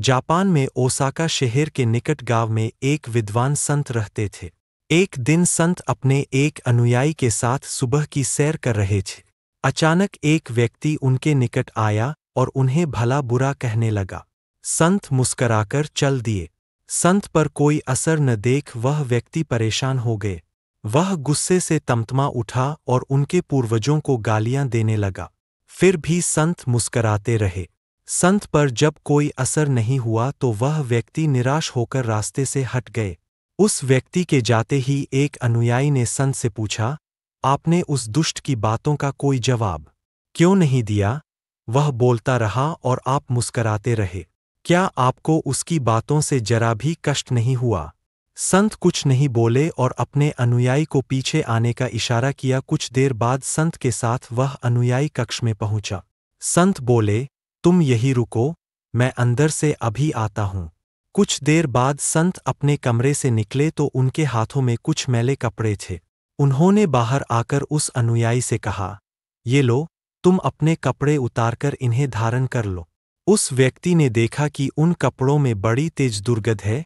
Japan में Osaka शहर के निकट गाँव में एक विद्वान संत रहते थे। एक दिन संत अपने एक अनुयायी के साथ सुबह की सैर कर रहे थे। अचानक एक व्यक्ति उनके निकट आया और उन्हें भला बुरा कहने लगा। संत मुस्कराकर चल दिए। संत पर कोई असर न देख वह व्यक्ति परेशान हो गए। वह गुस्से से तमतमा उठा और उनके पूर्वजों को गालियाँ देने लगा। फिर भी संत मुस्कराते रहे। संत पर जब कोई असर नहीं हुआ तो वह व्यक्ति निराश होकर रास्ते से हट गए। उस व्यक्ति के जाते ही एक अनुयायी ने संत से पूछा, आपने उस दुष्ट की बातों का कोई जवाब क्यों नहीं दिया? वह बोलता रहा और आप मुस्कराते रहे। क्या आपको उसकी बातों से जरा भी कष्ट नहीं हुआ? संत कुछ नहीं बोले और अपने अनुयायी को पीछे आने का इशारा किया। कुछ देर बाद संत के साथ वह अनुयायी कक्ष में पहुँचा। संत बोले तुम यही रुको, मैं अंदर से अभी आता हूँ। कुछ देर बाद संत अपने कमरे से निकले तो उनके हाथों में कुछ मैले कपड़े थे। उन्होंने बाहर आकर उस अनुयायी से कहा, ये लो, तुम अपने कपड़े उतारकर इन्हें धारण कर लो। उस व्यक्ति ने देखा कि उन कपड़ों में बड़ी तेज दुर्गंध है,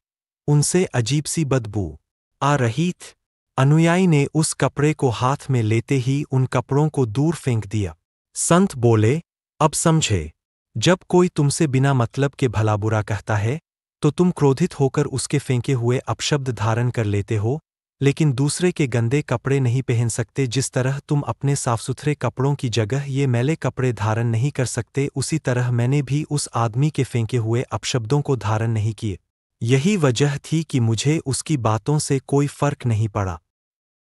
उनसे अजीब सी बदबू आ रही थी। अनुयायी ने उस कपड़े को हाथ में लेते ही उन कपड़ों को दूर फेंक दिया। संत बोले, अब समझे जब कोई तुमसे बिना मतलब के भला बुरा कहता है तो तुम क्रोधित होकर उसके फेंके हुए अपशब्द धारण कर लेते हो, लेकिन दूसरे के गंदे कपड़े नहीं पहन सकते जिस तरह तुम अपने साफ़ सुथरे कपड़ों की जगह ये मैले कपड़े धारण नहीं कर सकते, उसी तरह मैंने भी उस आदमी के फेंके हुए अपशब्दों को धारण नहीं किए। यही वजह थी कि मुझे उसकी बातों से कोई फ़र्क नहीं पड़ा।